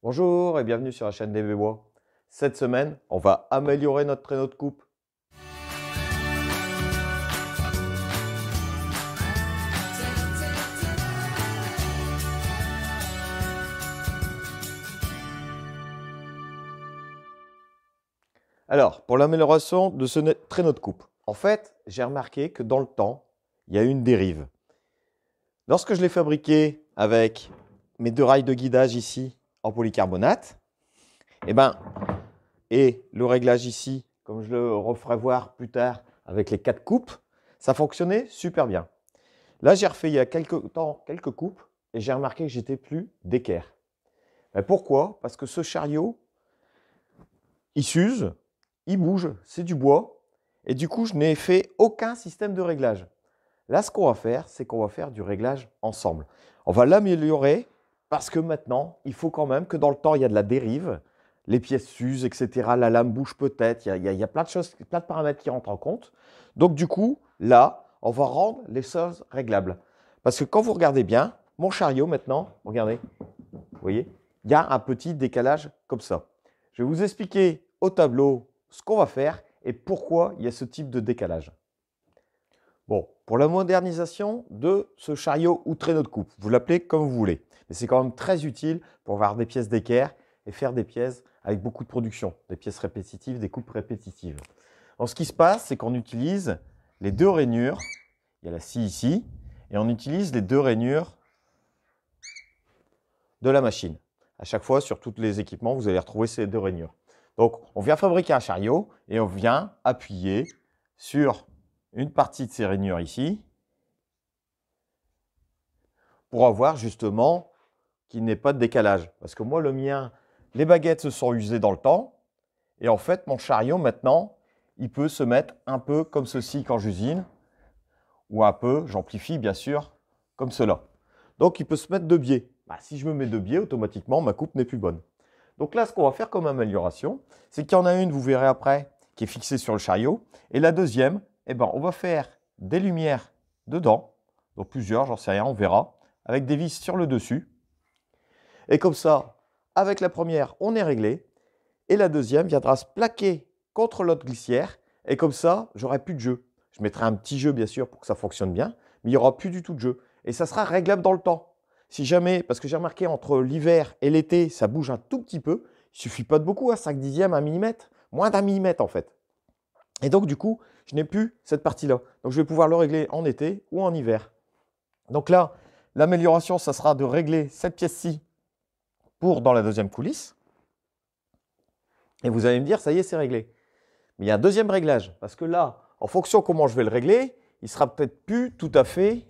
Bonjour et bienvenue sur la chaîne des Bois. Cette semaine, on va améliorer notre traîneau de coupe. Alors, pour l'amélioration de ce traîneau de coupe, en fait, j'ai remarqué que dans le temps, il y a une dérive. Lorsque je l'ai fabriqué avec mes deux rails de guidage ici en polycarbonate, et, eh ben, et le réglage ici, comme je le referai voir plus tard avec les quatre coupes, ça fonctionnait super bien. Là, j'ai refait il y a quelques temps quelques coupes et j'ai remarqué que j'étais plus d'équerre. pourquoi? Parce que ce chariot, il s'use, il bouge, c'est du bois, et du coup, je n'ai fait aucun système de réglage. Là, ce qu'on va faire, c'est qu'on va faire du réglage ensemble. On va l'améliorer parce que maintenant, il faut quand même que dans le temps, il y a de la dérive, les pièces s'usent, etc. La lame bouge peut-être, il, y a, plein de choses, plein de paramètres qui rentrent en compte. Donc du coup, là, on va rendre les choses réglables. Parce que quand vous regardez bien, mon chariot maintenant, regardez, vous voyez, il y a un petit décalage comme ça. Je vais vous expliquer au tableau ce qu'on va faire et pourquoi il y a ce type de décalage. Bon, pour la modernisation de ce chariot ou traîneau de coupe, vous l'appelez comme vous voulez, mais c'est quand même très utile pour avoir des pièces d'équerre et faire des pièces avec beaucoup de production, des pièces répétitives, des coupes répétitives. Ce qui se passe, c'est qu'on utilise les deux rainures, il y a la scie ici, et on utilise les deux rainures de la machine. À chaque fois, sur tous les équipements, vous allez retrouver ces deux rainures. Donc, on vient fabriquer un chariot et on vient appuyer sur une partie de ces rainures ici pour avoir justement qu'il n'y ait pas de décalage. Parce que moi, le mien, les baguettes se sont usées dans le temps. Et en fait, mon chariot, maintenant, il peut se mettre un peu comme ceci quand j'usine, ou un peu, j'amplifie bien sûr, comme cela. Donc, il peut se mettre de biais. Bah, si je me mets de biais, automatiquement, ma coupe n'est plus bonne. Donc là, ce qu'on va faire comme amélioration, c'est qu'il y en a une, vous verrez après, qui est fixée sur le chariot. Et la deuxième, eh ben, on va faire des lumières dedans, donc plusieurs, j'en sais rien, on verra, avec des vis sur le dessus. Et comme ça, avec la première, on est réglé, et la deuxième viendra se plaquer contre l'autre glissière, et comme ça, j'aurai plus de jeu. Je mettrai un petit jeu, bien sûr, pour que ça fonctionne bien, mais il n'y aura plus du tout de jeu. Et ça sera réglable dans le temps. Si jamais, parce que j'ai remarqué entre l'hiver et l'été, ça bouge un tout petit peu, il suffit pas de beaucoup, à 5 dixièmes, 1 millimètre, moins d'un millimètre en fait. Et donc, du coup, je n'ai plus cette partie-là. Donc, je vais pouvoir le régler en été ou en hiver. Donc là, l'amélioration, ça sera de régler cette pièce-ci pour dans la deuxième coulisse. Et vous allez me dire, ça y est, c'est réglé. Mais il y a un deuxième réglage. Parce que là, en fonction comment je vais le régler, il sera peut-être plus tout à fait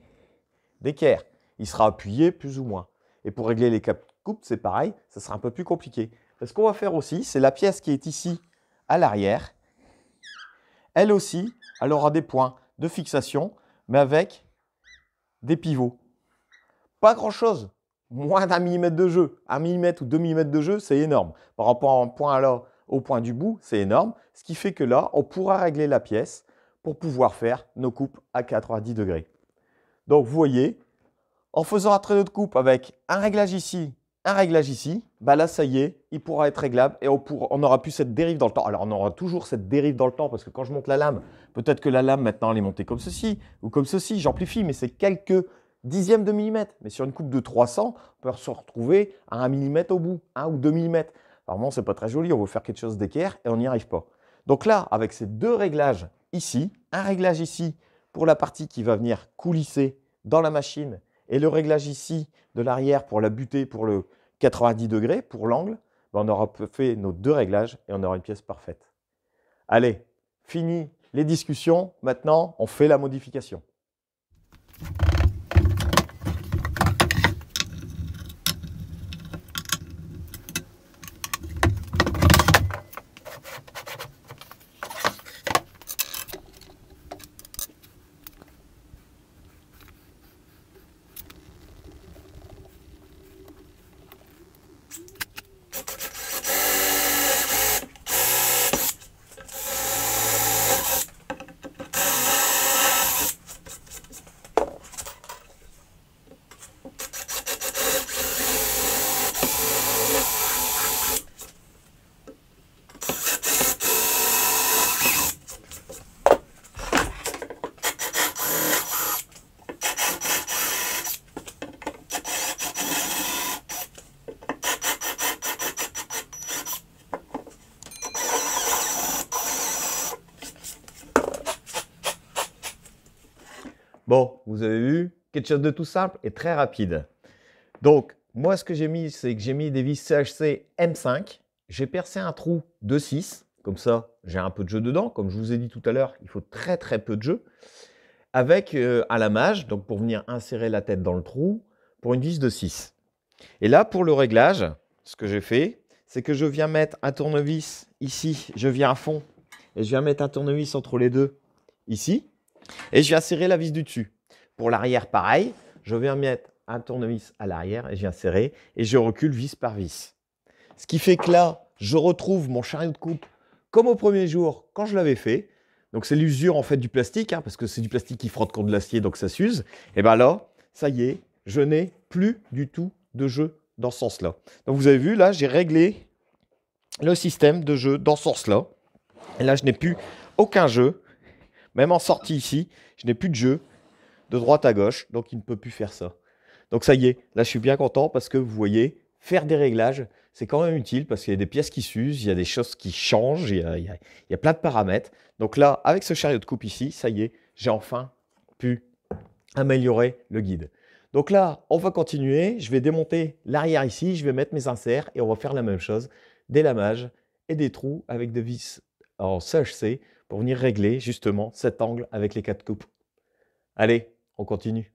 d'équerre. Il sera appuyé plus ou moins. Et pour régler les cap coupes, c'est pareil, ça sera un peu plus compliqué. Ce qu'on va faire aussi, c'est la pièce qui est ici à l'arrière elle aussi, elle aura des points de fixation, mais avec des pivots. Pas grand-chose, moins d'un millimètre de jeu. Un millimètre ou deux millimètres de jeu, c'est énorme. Par rapport à un point là, au point du bout, c'est énorme. Ce qui fait que là, on pourra régler la pièce pour pouvoir faire nos coupes à 90 degrés. Donc, vous voyez, en faisant un traîneau de coupe avec un réglage ici un réglage ici, bah là, ça y est, il pourra être réglable et on, n'aura plus cette dérive dans le temps. Alors, on aura toujours cette dérive dans le temps parce que quand je monte la lame, peut-être que la lame, maintenant, elle est montée comme ceci ou comme ceci. J'amplifie, mais c'est quelques dixièmes de millimètre. Mais sur une coupe de 300, on peut se retrouver à 1 millimètre au bout, 1 ou 2 millimètres. Vraiment, c'est pas très joli. On veut faire quelque chose d'équerre et on n'y arrive pas. Donc là, avec ces deux réglages ici, un réglage ici pour la partie qui va venir coulisser dans la machine et le réglage ici de l'arrière pour la butée, pour le 90 degrés, pour l'angle, ben, on aura fait nos deux réglages et on aura une pièce parfaite. Allez, fini les discussions. Maintenant, on fait la modification. Bon, vous avez vu, quelque chose de tout simple et très rapide. Donc, moi, ce que j'ai mis, c'est que j'ai mis des vis CHC M5. J'ai percé un trou de 6. Comme ça, j'ai un peu de jeu dedans. Comme je vous ai dit tout à l'heure, il faut très très peu de jeu. Avec euh, un lamage, donc pour venir insérer la tête dans le trou, pour une vis de 6. Et là, pour le réglage, ce que j'ai fait, c'est que je viens mettre un tournevis ici. Je viens à fond et je viens mettre un tournevis entre les deux ici. Et je viens serrer la vis du dessus. Pour l'arrière, pareil. Je viens mettre un tournevis à l'arrière et je viens serrer et je recule vis par vis. Ce qui fait que là, je retrouve mon chariot de coupe comme au premier jour quand je l'avais fait. Donc c'est l'usure en fait du plastique, hein, parce que c'est du plastique qui frotte contre l'acier, donc ça s'use. Et bien là, ça y est, je n'ai plus du tout de jeu dans ce sens-là. Donc vous avez vu, là, j'ai réglé le système de jeu dans ce sens-là. Et là, je n'ai plus aucun jeu. Même en sortie ici, je n'ai plus de jeu de droite à gauche, donc il ne peut plus faire ça. Donc ça y est, là je suis bien content parce que vous voyez, faire des réglages, c'est quand même utile parce qu'il y a des pièces qui s'usent, il y a des choses qui changent, il y, a, plein de paramètres. Donc là, avec ce chariot de coupe ici, ça y est, j'ai enfin pu améliorer le guide. Donc là, on va continuer. Je vais démonter l'arrière ici, je vais mettre mes inserts et on va faire la même chose. Des lamages et des trous avec des vis en CHC pour venir régler justement cet angle avec les quatre coupes. Allez, on continue.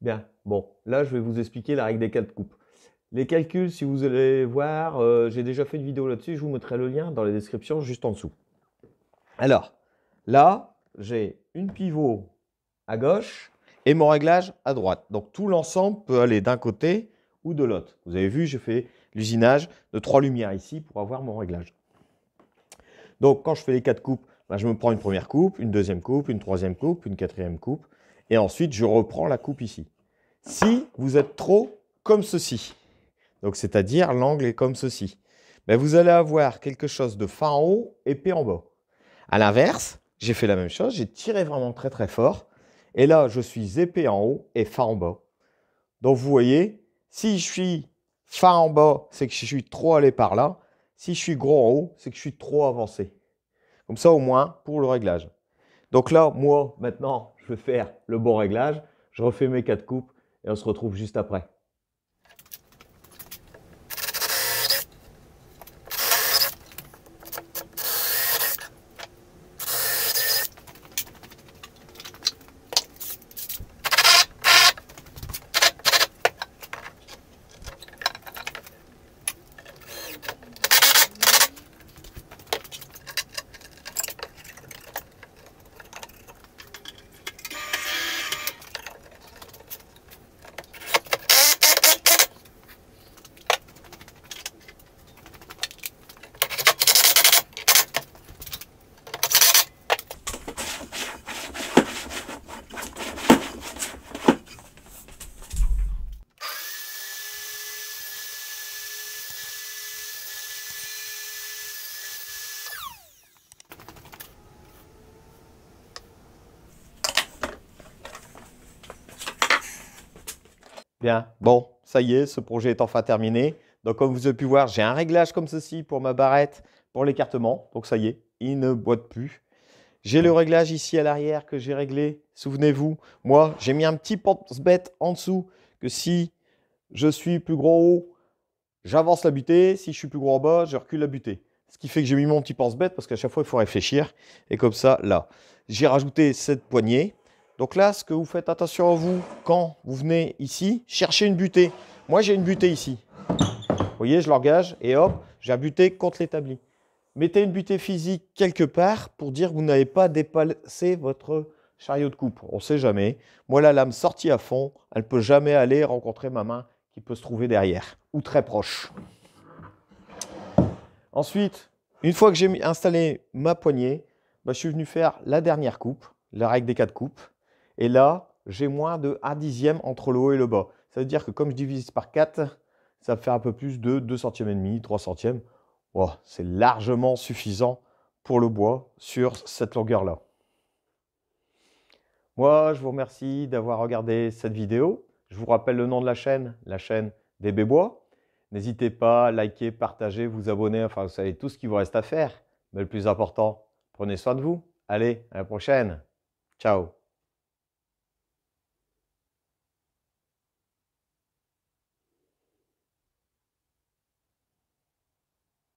Bien, bon, là je vais vous expliquer la règle des quatre coupes. Les calculs, si vous allez voir, euh, j'ai déjà fait une vidéo là-dessus, je vous mettrai le lien dans la description juste en dessous. Alors, là, j'ai une pivot à gauche et mon réglage à droite. Donc tout l'ensemble peut aller d'un côté ou de l'autre. Vous avez vu, j'ai fait l'usinage de trois lumières ici pour avoir mon réglage. Donc quand je fais les quatre coupes, ben, je me prends une première coupe, une deuxième coupe, une troisième coupe, une quatrième coupe. Et ensuite, je reprends la coupe ici. Si vous êtes trop comme ceci, donc c'est-à-dire l'angle est comme ceci, ben vous allez avoir quelque chose de fin en haut, épais en bas. À l'inverse, j'ai fait la même chose, j'ai tiré vraiment très très fort, et là je suis épais en haut et fin en bas. Donc vous voyez, si je suis fin en bas, c'est que je suis trop allé par là. Si je suis gros en haut, c'est que je suis trop avancé. Comme ça au moins pour le réglage. Donc là, moi, maintenant, je vais faire le bon réglage. Je refais mes quatre coupes et on se retrouve juste après. Bon, ça y est, ce projet est enfin terminé. Donc comme vous avez pu voir, j'ai un réglage comme ceci pour ma barrette, pour l'écartement. Donc ça y est, il ne boite plus. J'ai le réglage ici à l'arrière que j'ai réglé. Souvenez-vous, moi, j'ai mis un petit pense-bête en dessous que si je suis plus gros haut, j'avance la butée. Si je suis plus gros en bas, je recule la butée. Ce qui fait que j'ai mis mon petit pense-bête parce qu'à chaque fois, il faut réfléchir. Et comme ça, là, j'ai rajouté cette poignée. Donc là, ce que vous faites attention à vous, quand vous venez ici, cherchez une butée. Moi, j'ai une butée ici. Vous voyez, je l'engage et hop, j'ai un butée contre l'établi. Mettez une butée physique quelque part pour dire que vous n'avez pas dépassé votre chariot de coupe. On ne sait jamais. Moi, la lame sortie à fond, elle ne peut jamais aller rencontrer ma main qui peut se trouver derrière ou très proche. Ensuite, une fois que j'ai installé ma poignée, bah, je suis venu faire la dernière coupe, la règle des quatre coupes. Et là, j'ai moins de 1 dixième entre le haut et le bas. Ça veut dire que comme je divise par 4, ça faire un peu plus de 2 centièmes et demi, 3 centièmes. C'est largement suffisant pour le bois sur cette longueur-là. Moi, je vous remercie d'avoir regardé cette vidéo. Je vous rappelle le nom de la chaîne, la chaîne des Bébois. N'hésitez pas à liker, partager, vous abonner, enfin vous savez tout ce qu'il vous reste à faire. Mais le plus important, prenez soin de vous. Allez, à la prochaine. Ciao